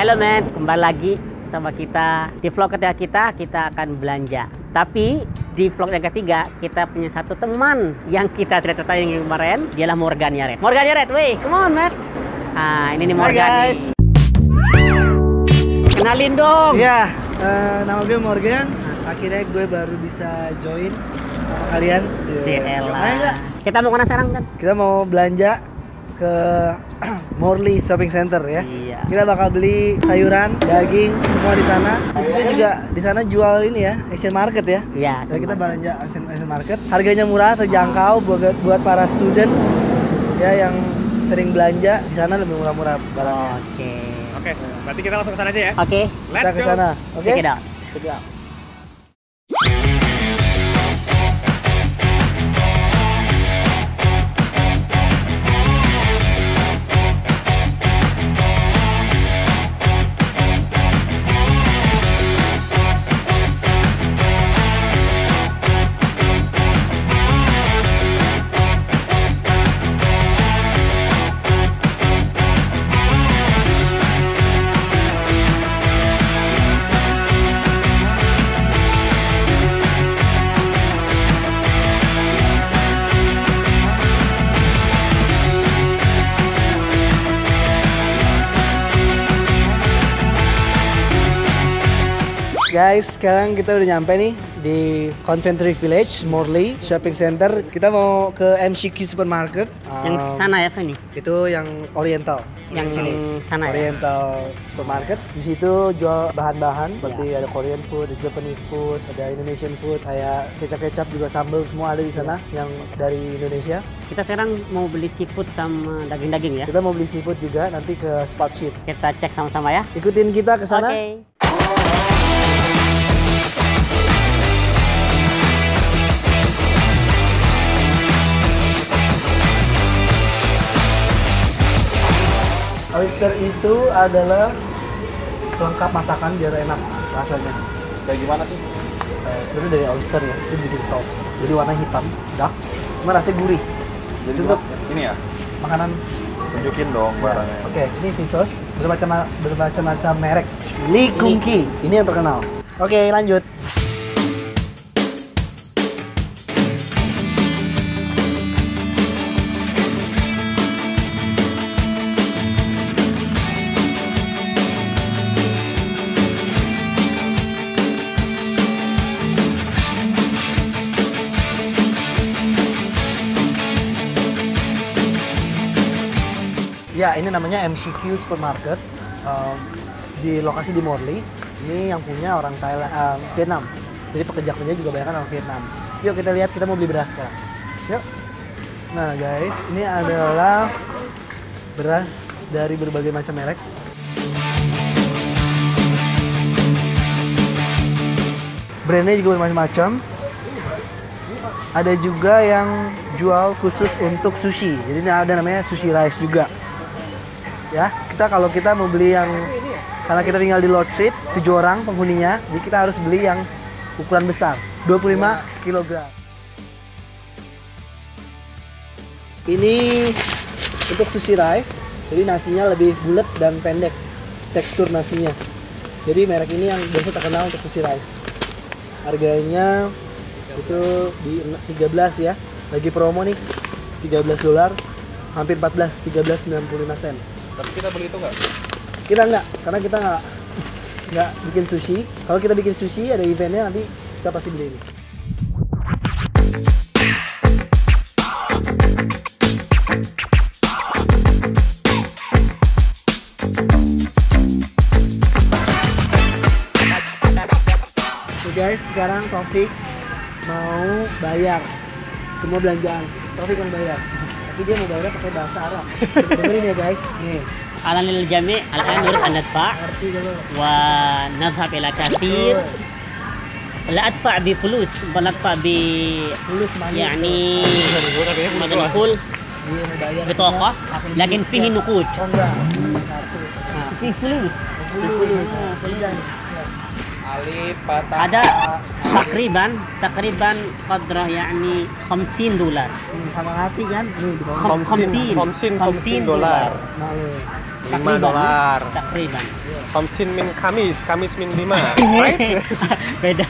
Halo men, kembali lagi sama kita di vlog ketiga kita kita akan belanja. Tapi di vlog yang ketiga kita punya satu teman yang kita cerita tadi kemarin, dialah Morgan Yaret. Morgan Yaret, weh, come on man. Ah ini nih Morgan guys. nih. Kenalin dong. Iya, eh, nama gue Morgan. Akhirnya gue baru bisa join kalian. Si Iya. Ella. nggak? Kita mau ke mana sekarang kan? Kita mau belanja ke Morley Shopping Center ya. Iya. Kita bakal beli sayuran, daging, semua di sana. Kita juga di sana jual ini ya, Asian Market ya. Iya, Jadi kita belanja Asian, Asian Market. Harganya murah, terjangkau buat buat para student ya yang sering belanja di sana lebih murah-murah barangnya. Oke. Oke, berarti kita langsung ke sana aja ya. Oke. Let's kita ke go. sana. Oke. Check it out. Check it out. Guys, sekarang kita udah nyampe nih di Coventry Village, Morley Shopping Center. Kita mau ke MCQ Supermarket. Yang Um, sana ya, Fanny? Itu yang Oriental. Yang Sini. sana ya? Oriental Supermarket. Di situ jual bahan-bahan seperti Ya. ada Korean food, ada Japanese food, ada Indonesian food, kayak kecap-kecap juga sambal semua ada di sana Ya. yang dari Indonesia. Kita sekarang mau beli seafood sama daging-daging ya. Kita mau beli seafood juga nanti ke Spot Sheet. Kita cek sama-sama ya. Ikutin kita ke sana. Oke. Oyster itu adalah pelengkap masakan biar enak rasanya. Kayak gimana sih? Eh, sebenarnya dari oyster ya, itu bikin saus. Jadi warna hitam, dark, cuma rasanya gurih. Jadi Untuk ini ya, makanan tunjukin dong barangnya. Oke, ini fish sauce bermacam bermacam-macam merek. Lee Kung Ki, ini yang terkenal. Oke, lanjut. Ya, ini namanya MCQ Supermarket um, di lokasi di Morley. Ini yang punya orang Thailand, um, Vietnam. Jadi pekerja-pekerja juga banyak orang Vietnam. Yuk kita lihat, kita mau beli beras sekarang. Yuk. Nah guys, ini adalah beras dari berbagai macam merek. Brandnya juga bermacam-macam. Ada juga yang jual khusus untuk sushi. Jadi ini ada namanya sushi rice juga ya kita kalau kita mau beli yang karena kita tinggal di Lord Street tujuh orang penghuninya jadi kita harus beli yang ukuran besar 25 kg ini untuk sushi rice jadi nasinya lebih bulat dan pendek tekstur nasinya. Jadi merek ini yang biasa terkenal untuk sushi rice. Harganya itu di 13 ya. Lagi promo nih 13 dolar hampir 14 13.95 sen Tapi kita beli itu nggak? kita nggak karena kita nggak nggak bikin sushi kalau kita bikin sushi ada eventnya nanti kita pasti beli ini guys, sekarang Taufik mau bayar semua belanjaan. Taufik yang bayar Tapi dia mau bayarnya pakai bahasa Arab. Dengerin ya guys. Nih, على الجميع الآن نريد أن ندفع arti dulu. ونذهب إلى كاشير لا أدفع بفلوس بل أدفع ب Tulus money. يعني Gue katanya ماذا نقول Dia mau bayar. بطاقة لكن فيه نقود Oh enggak. Kartu. آه، فيه فلوس Fulus. آه، فلوس. ada takriban takriban qadrah yakni 50 dolar. Hmm, sama hati kan? 50 50 dolar. 5 dolar. takriban. 50 min kamis kamis min 5 beda.